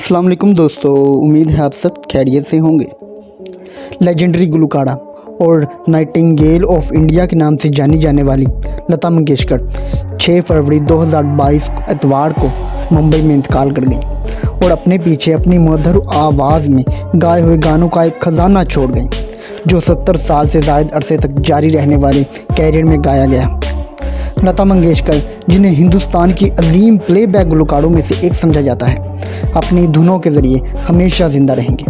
वालेकुम दोस्तों, उम्मीद है आप सब खैरियत से होंगे। लेजेंडरी गुलकारा और नाइटिंगेल ऑफ़ इंडिया के नाम से जानी जाने वाली लता मंगेशकर 6 फरवरी 2022 एतवार को मुंबई में इंतकाल कर गई और अपने पीछे अपनी मधुर आवाज़ में गाए हुए गानों का एक ख़जाना छोड़ गई, जो 70 साल से ज़ायद अरसे तक जारी रहने वाले कैरियर में गाया गया। लता मंगेशकर, जिन्हें हिंदुस्तान की अजीम प्लेबैक गुलकारों में से एक समझा जाता है। अपनी धुनों के ज़रिए हमेशा ज़िंदा रहेंगे।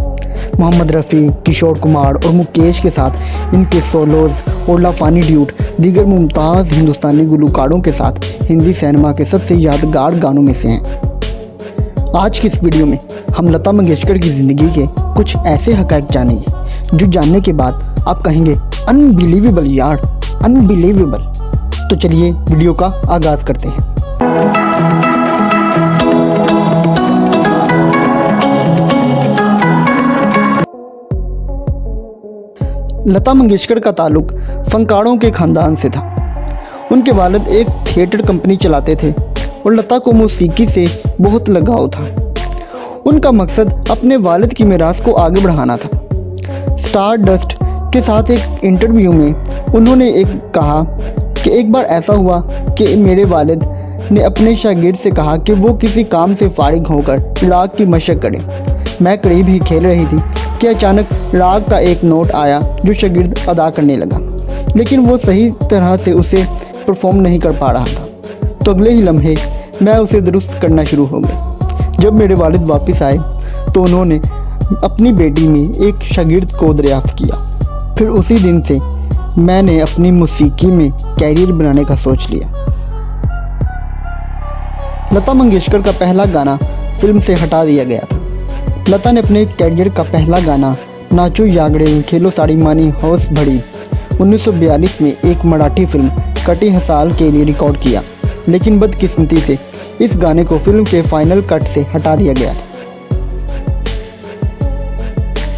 मोहम्मद रफ़ी, किशोर कुमार और मुकेश के साथ इनके सोलोज और लाफानी ड्यूट दीगर मुमताज़ हिंदुस्तानी गुलकारों के साथ हिंदी सिनेमा के सबसे यादगार गानों में से हैं। आज की इस वीडियो में हम लता मंगेशकर की ज़िंदगी के कुछ ऐसे हक़ जानेंगे, जो जानने के बाद आप कहेंगे अनबिलीवेबल यार अनबिलीवेबल तो चलिए वीडियो का आगाज़ करते हैं। लता मंगेशकर का ताल्लुक फनकारों के ख़ानदान से था। उनके वालिद एक थिएटर कंपनी चलाते थे और लता को मौसीकी से बहुत लगाव था। उनका मकसद अपने वालद की मीरास को आगे बढ़ाना था। स्टार डस्ट के साथ एक इंटरव्यू में उन्होंने एक कहा कि एक बार ऐसा हुआ कि मेरे वालिद ने अपने शागिर्द से कहा कि वो किसी काम से फारिग होकर राग की मशक करें। मैं करीब ही खेल रही थी कि अचानक राग का एक नोट आया जो शागिर्द अदा करने लगा। लेकिन वो सही तरह से उसे परफॉर्म नहीं कर पा रहा था। तो अगले ही लम्हे मैं उसे दुरुस्त करना शुरू हो गया। जब मेरे वालिद वापस आए तो उन्होंने अपनी बेटी में एक शागिर्द को दरियाफ्त किया। फिर उसी दिन से मैंने अपनी मौसीकी में कैरियर बनाने का सोच लिया। लता मंगेशकर का पहला गाना फ़िल्म से हटा दिया गया था। लता ने अपने कैरियर का पहला गाना नाचो यागड़े खेलो साड़ी मानी, हौस भड़ी 1942 में एक मराठी फ़िल्म कटी हसाल के लिए रिकॉर्ड किया। लेकिन बदकिस्मती से इस गाने को फ़िल्म के फाइनल कट से हटा दिया गया था।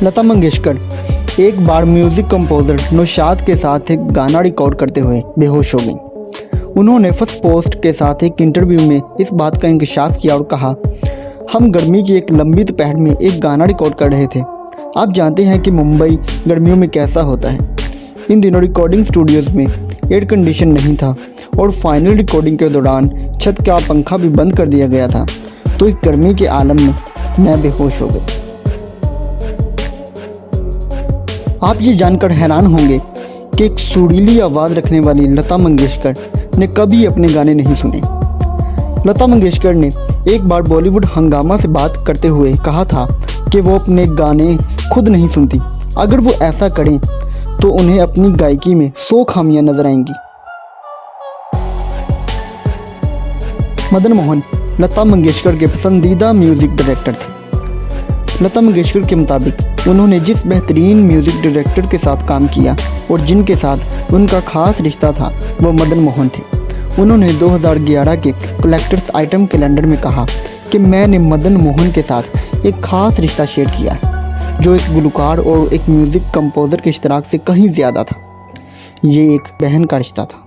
लता मंगेशकर एक बार म्यूज़िक कंपोज़र नौशाद के साथ एक गाना रिकॉर्ड करते हुए बेहोश हो गई। उन्होंने फ़र्स्ट पोस्ट के साथ एक इंटरव्यू में इस बात का इंकशाफ किया और कहा, हम गर्मी की एक लंबी दोपहर में एक गाना रिकॉर्ड कर रहे थे। आप जानते हैं कि मुंबई गर्मियों में कैसा होता है। इन दिनों रिकॉर्डिंग स्टूडियोज़ में एयर कंडीशन नहीं था और फाइनल रिकॉर्डिंग के दौरान छत का पंखा भी बंद कर दिया गया था। तो इस गर्मी के आलम में मैं बेहोश हो गई। आप ये जानकर हैरान होंगे कि एक सुरीली आवाज़ रखने वाली लता मंगेशकर ने कभी अपने गाने नहीं सुने। लता मंगेशकर ने एक बार बॉलीवुड हंगामा से बात करते हुए कहा था कि वो अपने गाने खुद नहीं सुनती। अगर वो ऐसा करें तो उन्हें अपनी गायकी में सौ खामियाँ नज़र आएँगी। मदन मोहन, लता मंगेशकर के पसंदीदा म्यूज़िक डायरेक्टर थे। लता मंगेशकर के मुताबिक, उन्होंने जिस बेहतरीन म्यूज़िक डायरेक्टर के साथ काम किया और जिनके साथ उनका खास रिश्ता था, वो मदन मोहन थे। उन्होंने 2011 के कलेक्टर्स आइटम कैलेंडर में कहा कि मैंने मदन मोहन के साथ एक ख़ास रिश्ता शेयर किया, जो एक गुलकार और एक म्यूज़िक कंपोज़र के इश्तराक से कहीं ज़्यादा था। ये एक बहन का रिश्ता था।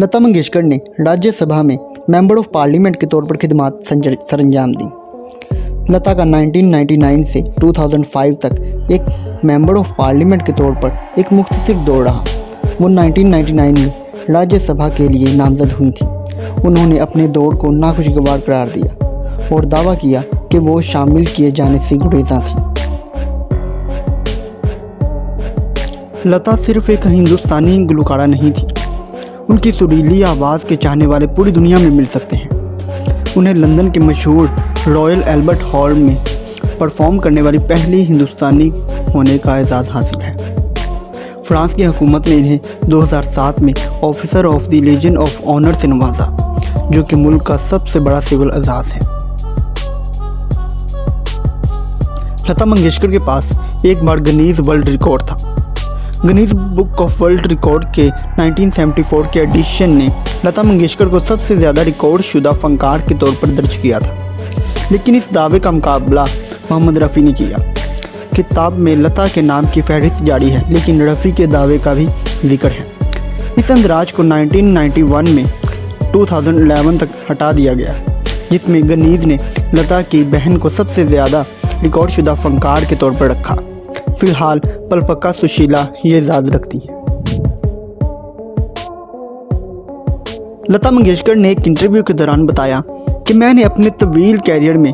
लता मंगेशकर ने राज्यसभा में मेंबर ऑफ़ पार्लियामेंट के तौर पर खिदमत सर अंजाम दी। लता का 1999 से 2005 तक एक मेंबर ऑफ़ पार्लियामेंट के तौर पर एक मुख्तर दौर रहा। वो 1999 में राज्यसभा के लिए नामजद हुई थी। उन्होंने अपने दौर को नाखुशगवार करार दिया और दावा किया कि वो शामिल किए जाने से गुरेजा थी। लता सिर्फ़ एक हिंदुस्तानी गुलकारा नहीं थी उनकी सुरीली आवाज़ के चाहने वाले पूरी दुनिया में मिल सकते हैं। उन्हें लंदन के मशहूर रॉयल एल्बर्ट हॉल में परफॉर्म करने वाली पहली हिंदुस्तानी होने का एजाज़ हासिल है। फ्रांस की हुकूमत ने इन्हें 2007 में officer of the legion of honour से नवाजा, जो कि मुल्क का सबसे बड़ा सिविल एजाज़ है। लता मंगेशकर के पास एक बार गनीज वर्ल्ड रिकॉर्ड था। Guinness book of world record के 1974 के एडिशन ने लता मंगेशकर को सबसे ज़्यादा रिकॉर्ड शुदा फनकार के तौर पर दर्ज किया था। लेकिन इस दावे का मुकाबला मोहम्मद रफ़ी ने किया। किताब में लता के नाम की फहरिस्त जारी है, लेकिन रफ़ी के दावे का भी ज़िक्र है। इस अंदराज को 1991 में 2011 तक हटा दिया गया, जिसमें गनीज ने लता की बहन को सबसे ज़्यादा रिकॉर्ड शुदा फनकार के तौर पर रखा। फ़िलहाल पलपक्का सुशीला ये एजाज़ रखती हैं। लता मंगेशकर ने एक इंटरव्यू के दौरान बताया कि मैंने अपने तवील कैरियर में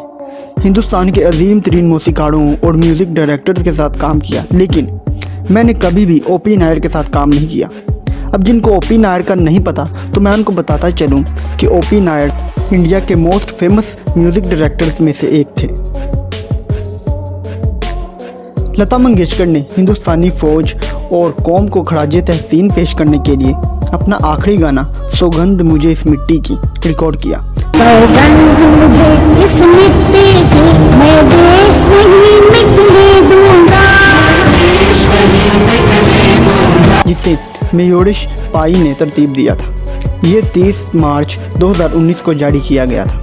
हिंदुस्तान के अजीम तरीन मौसीकारों और म्यूज़िक डायरेक्टर्स के साथ काम किया, लेकिन मैंने कभी भी ओ पी नायर के साथ काम नहीं किया। अब जिनको ओ पी नायर का नहीं पता तो मैं उनको बताता चलूँ कि ओ पी नायर इंडिया के मोस्ट फ़ेमस म्यूज़िक डायरेक्टर्स में से एक थे। लता मंगेशकर ने हिंदुस्तानी फ़ौज और कौम को खराज तहसीन पेश करने के लिए अपना आखिरी गाना सौगंध मुझे इस मिट्टी की रिकॉर्ड किया। सौगंध मुझे इस मिट्टी की मैं देश नहीं मिटने दूँगा। जिसे मेयोडिश पाई ने तरतीब दिया था। ये 30 मार्च 2019 को जारी किया गया था।